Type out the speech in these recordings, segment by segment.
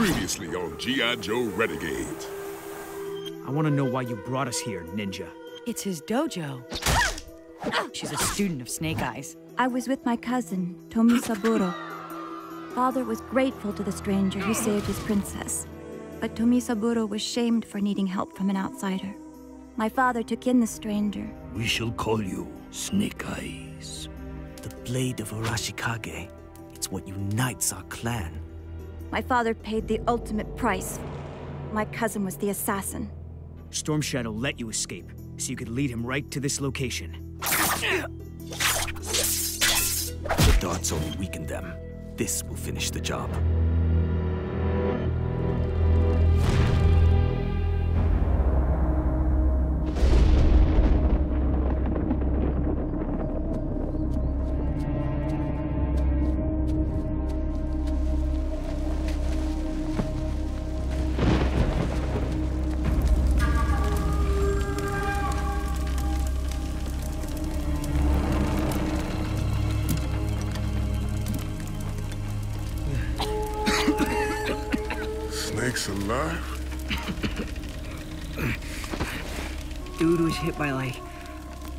Previously on G.I. Joe Renegades. I want to know why you brought us here, Ninja. It's his dojo. She's a student of Snake Eyes. I was with my cousin, Tomisaburo. Father was grateful to the stranger who saved his princess. But Tomisaburo was shamed for needing help from an outsider. My father took in the stranger. We shall call you Snake Eyes. The blade of Arashikage. It's what unites our clan. My father paid the ultimate price. My cousin was the assassin. Storm Shadow let you escape, so you could lead him right to this location. The darts only weakened them. This will finish the job. Dude was hit by like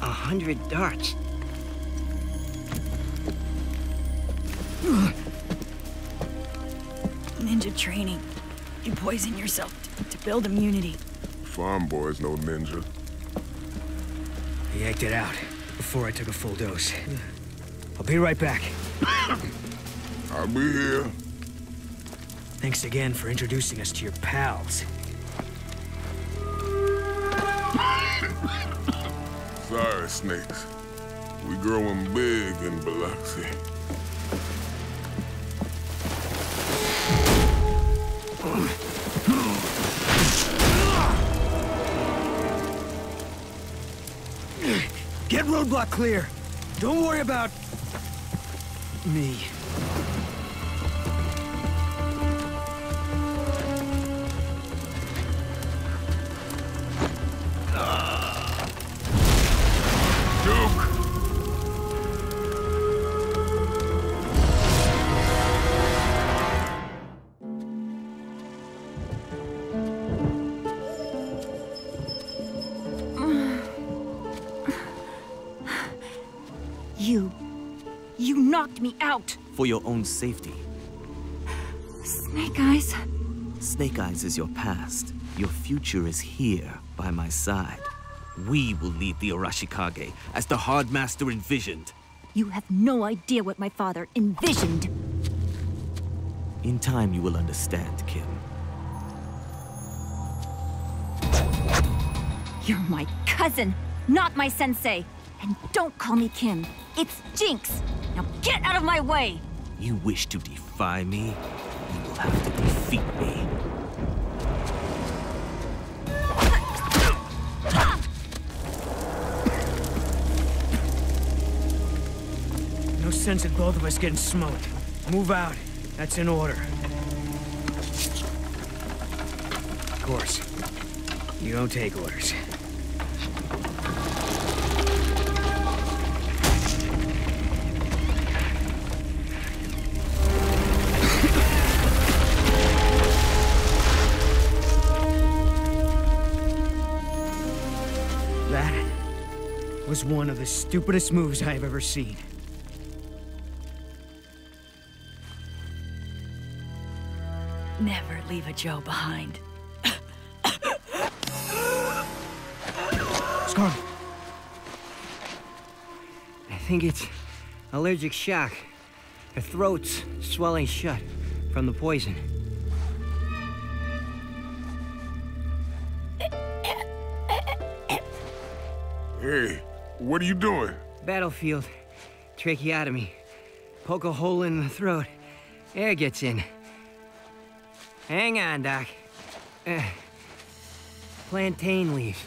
a hundred darts. Ninja training. You poison yourself to build immunity. Farm boys no ninja. He it out before I took a full dose. I'll be right back. I'll be here. Thanks again for introducing us to your pals. Sorry, Snakes. We growing big in Biloxi. Get roadblock clear. Don't worry about... me. You. You knocked me out! For your own safety. Snake Eyes. Snake Eyes is your past. Your future is here, by my side. We will lead the Arashikage, as the Hard Master envisioned. You have no idea what my father envisioned. In time, you will understand, Kim. You're my cousin, not my sensei. And don't call me Kim. It's Jinx. Now get out of my way! You wish to defy me? You will have to defeat me. No sense in both of us getting smoked. Move out. That's in order. Of course. You don't take orders. One of the stupidest moves I've ever seen. Never leave a Joe behind. Scarlett, I think it's allergic shock. Her throat's swelling shut from the poison. Hey, what are you doing? Battlefield, tracheotomy. Poke a hole in the throat. Air gets in. Hang on, Doc. Uh, plantain leaves.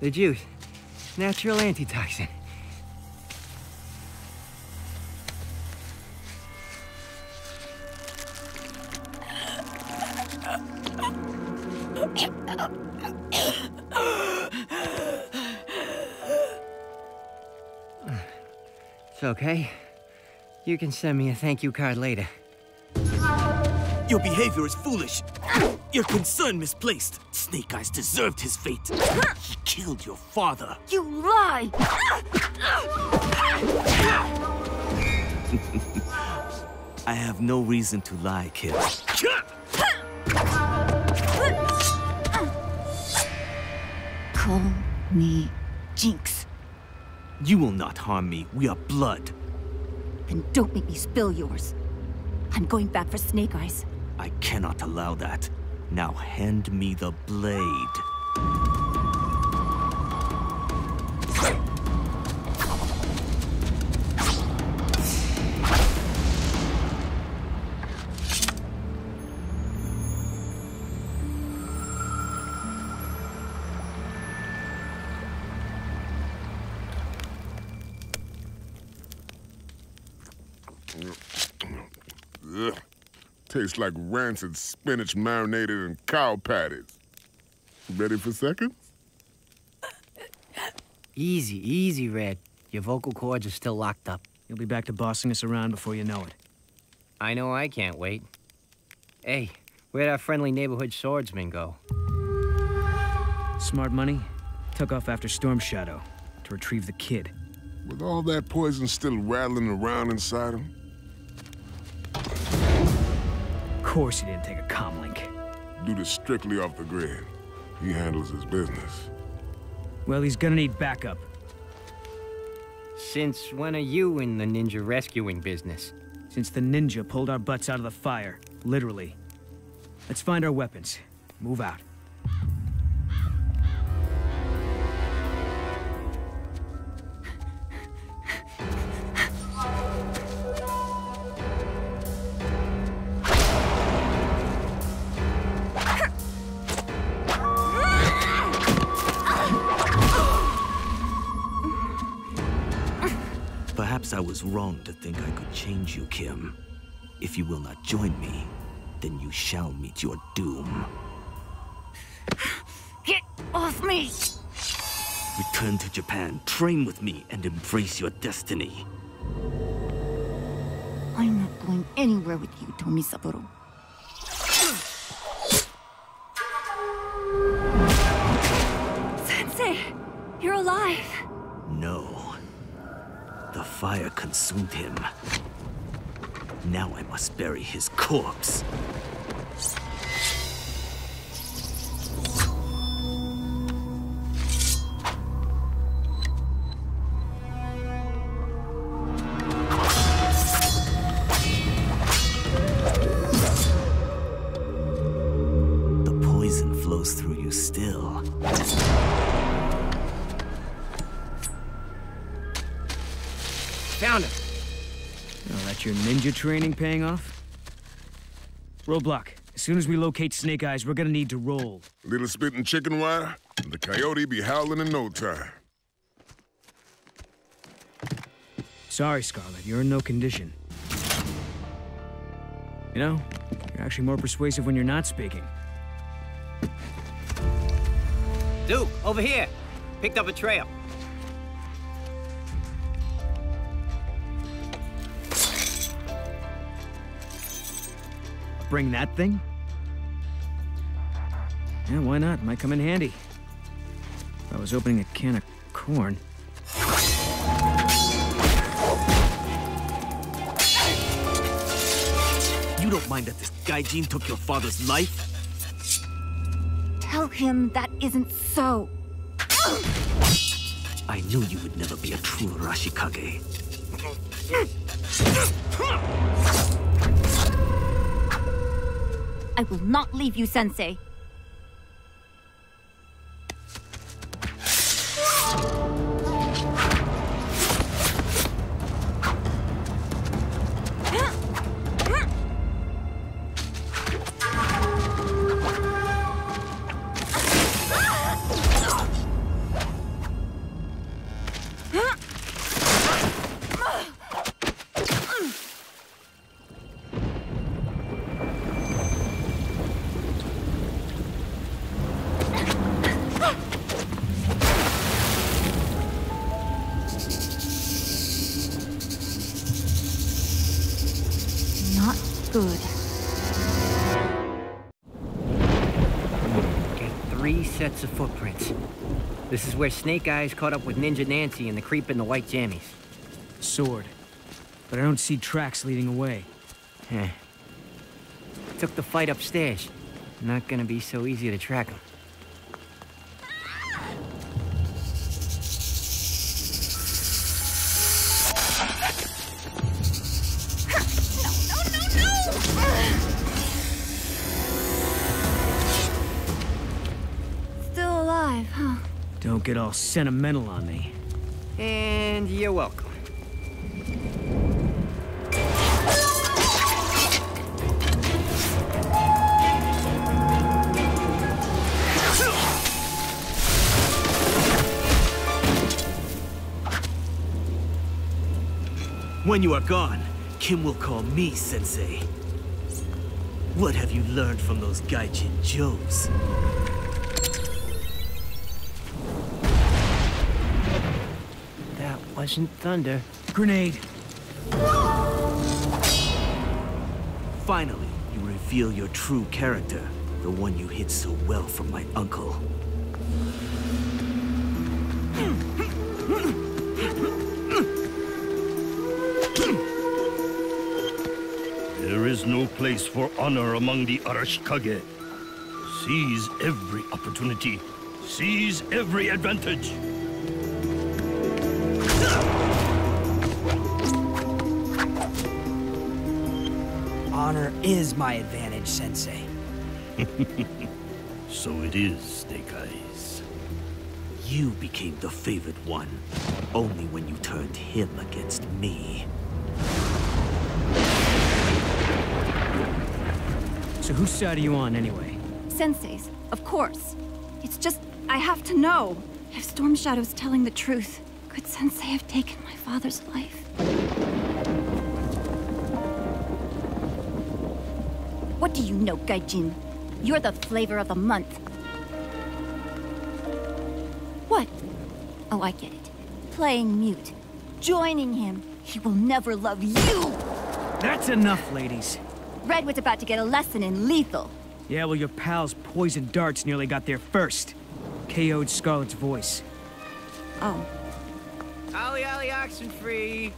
The juice. Natural antitoxin. It's okay. You can send me a thank you card later. Your behavior is foolish. Your concern misplaced. Snake Eyes deserved his fate. He killed your father. You lie! I have no reason to lie, kid. Call me Jinx. You will not harm me. We are blood. Then don't make me spill yours. I'm going back for Snake Eyes. I cannot allow that. Now hand me the blade. Ugh. Tastes like rancid spinach marinated in cow patties. Ready for seconds? Easy, easy, Red. Your vocal cords are still locked up. You'll be back to bossing us around before you know it. I know I can't wait. Hey, where'd our friendly neighborhood swordsman go? Smart money took off after Storm Shadow to retrieve the kid. With all that poison still rattling around inside him? Course he didn't take a comlink. Do this strictly off the grid. He handles his business. Well, he's gonna need backup. Since when are you in the ninja rescuing business? Since the ninja pulled our butts out of the fire, literally. Let's find our weapons. Move out. Perhaps I was wrong to think I could change you, Kim. If you will not join me, then you shall meet your doom. Get off me! Return to Japan, train with me, and embrace your destiny. I'm not going anywhere with you, Tomisaburo. Fire consumed him. Now I must bury his corpse. Training paying off? Roadblock. As soon as we locate Snake Eyes, we're gonna need to roll. Little spitting chicken wire, and the coyote be howling in no time. Sorry, Scarlett, you're in no condition. You know, you're actually more persuasive when you're not speaking. Duke, over here. Picked up a trail. Bring that thing? Yeah, why not? Might come in handy. If I was opening a can of corn. You don't mind that this gaijin took your father's life? Tell him that isn't so. I knew you would never be a true Arashikage. I will not leave you, Sensei. Sets of footprints. This is where Snake Eyes caught up with Ninja Nancy and the creep in the white jammies. Sword. But I don't see tracks leading away. Heh. Took the fight upstairs. Not gonna be so easy to track them. Get all sentimental on me. And you're welcome. When you are gone, Kim will call me Sensei. What have you learned from those Gaijin Joes? That wasn't thunder. Grenade! Finally, you reveal your true character, the one you hid so well from my uncle. There is no place for honor among the Arashikage. Seize every opportunity. Seize every advantage. Honor is my advantage, Sensei. So it is, Snake Eyes. You became the favored one, only when you turned him against me. So whose side are you on, anyway? Sensei's, of course. It's just, I have to know. If Storm Shadow's telling the truth, could Sensei have taken my father's life? What do you know, Gaijin? You're the flavor of the month. What? Oh, I get it. Playing mute. Joining him. He will never love you! That's enough, ladies. Redwood's about to get a lesson in lethal. Yeah, well, your pal's poison darts nearly got there first. KO'd Scarlett's voice. Oh, Ollie Ollie oxen free.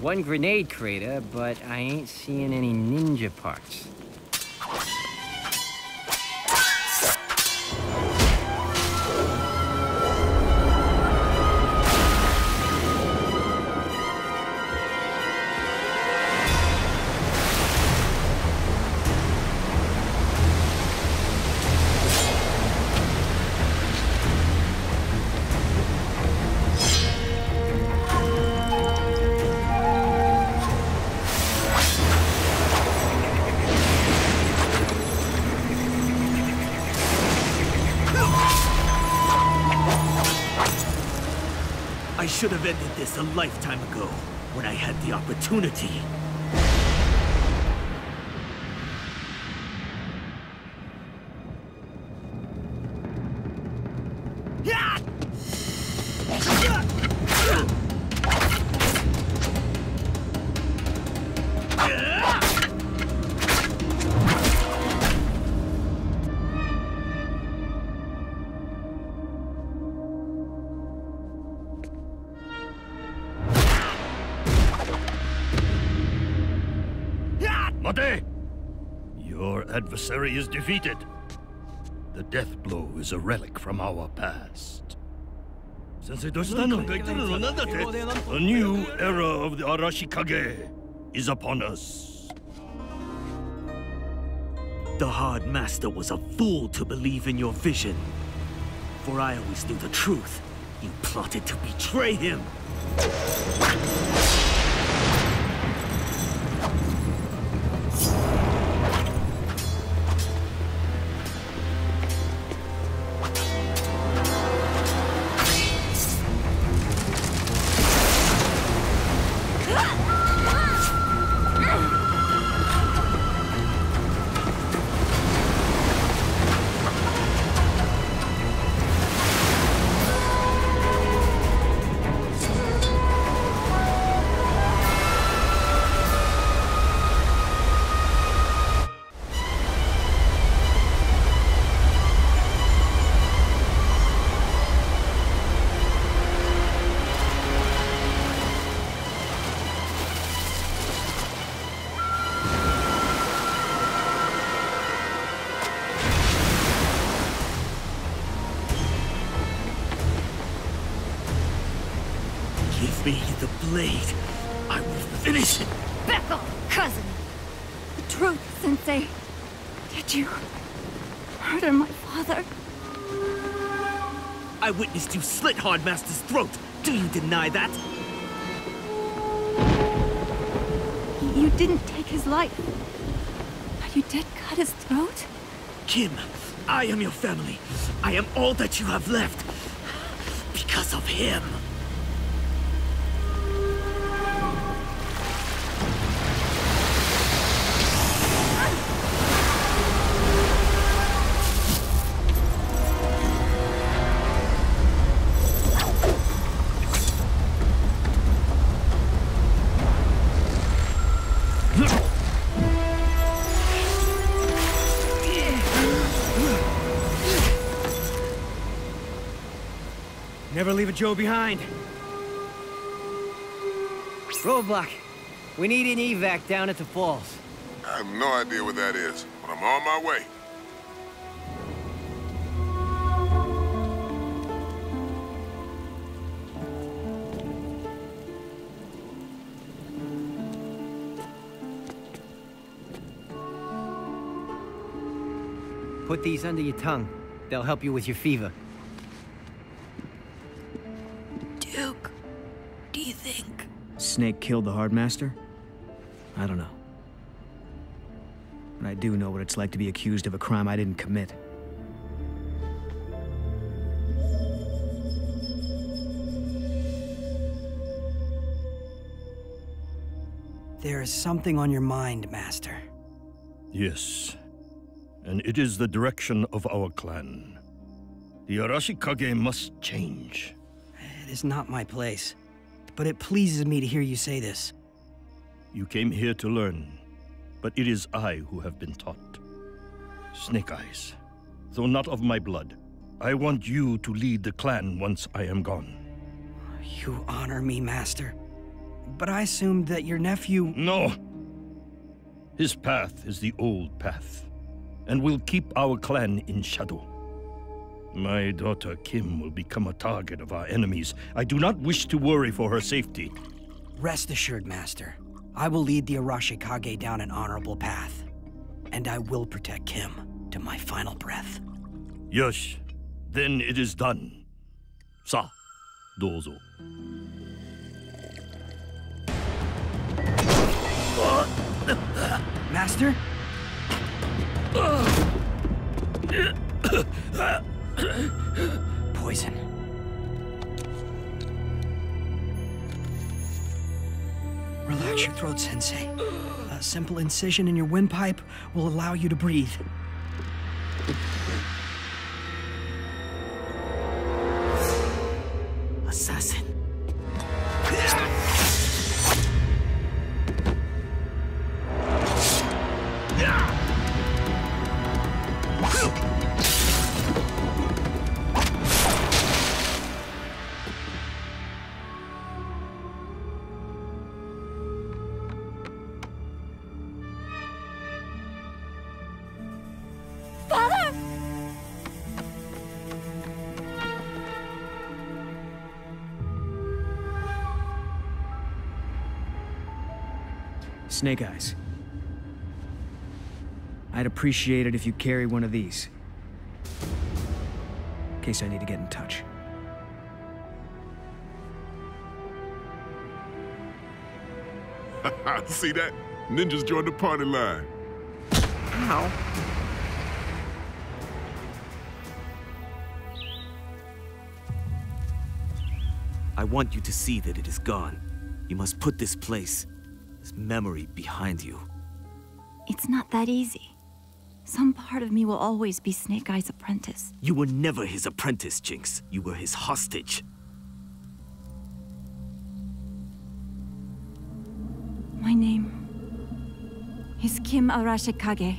One grenade crater, but I ain't seeing any ninja parts. This a lifetime ago, when I had the opportunity. Adversary is defeated. The death blow is a relic from our past. Sensei Toshitano, a new era of the Arashikage is upon us. The Hard Master was a fool to believe in your vision. For I always knew the truth. You plotted to betray him. Blade, I will finish it! Back off, cousin! The truth, Sensei. Did you murder my father? I witnessed you slit Hardmaster's throat. Do you deny that? You didn't take his life. But you did cut his throat? Kim, I am your family. I am all that you have left. Because of him. Never leave a Joe behind. Roadblock. We need an evac down at the falls. I have no idea what that is, but I'm on my way. Put these under your tongue. They'll help you with your fever. Duke, do you think? Snake killed the Hardmaster? I don't know. But I do know what it's like to be accused of a crime I didn't commit. There is something on your mind, Master. Yes. And it is the direction of our clan. The Arashikage must change. It is not my place. But it pleases me to hear you say this. You came here to learn, but it is I who have been taught. Snake Eyes, though not of my blood, I want you to lead the clan once I am gone. You honor me, Master. But I assumed that your nephew... No! His path is the old path, and will keep our clan in shadow. My daughter Kim will become a target of our enemies. I do not wish to worry for her safety. Rest assured, Master. I will lead the Arashikage down an honorable path. And I will protect Kim to my final breath. Yes, then it is done. Sa, dozo. Master? Poison. Relax your throat, Sensei. A simple incision in your windpipe will allow you to breathe. Snake Eyes. I'd appreciate it if you carry one of these. In case I need to get in touch. See that? Ninjas joined the party line. How? I want you to see that it is gone. You must put this place, this memory behind you. It's not that easy. Some part of me will always be Snake Eye's apprentice. You were never his apprentice, Jinx. You were his hostage. My name is Kim Arashikage.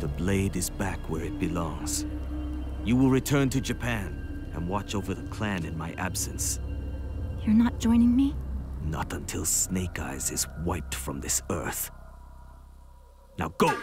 The blade is back where it belongs. You will return to Japan and watch over the clan in my absence. You're not joining me? Not until Snake Eyes is wiped from this earth. Now go!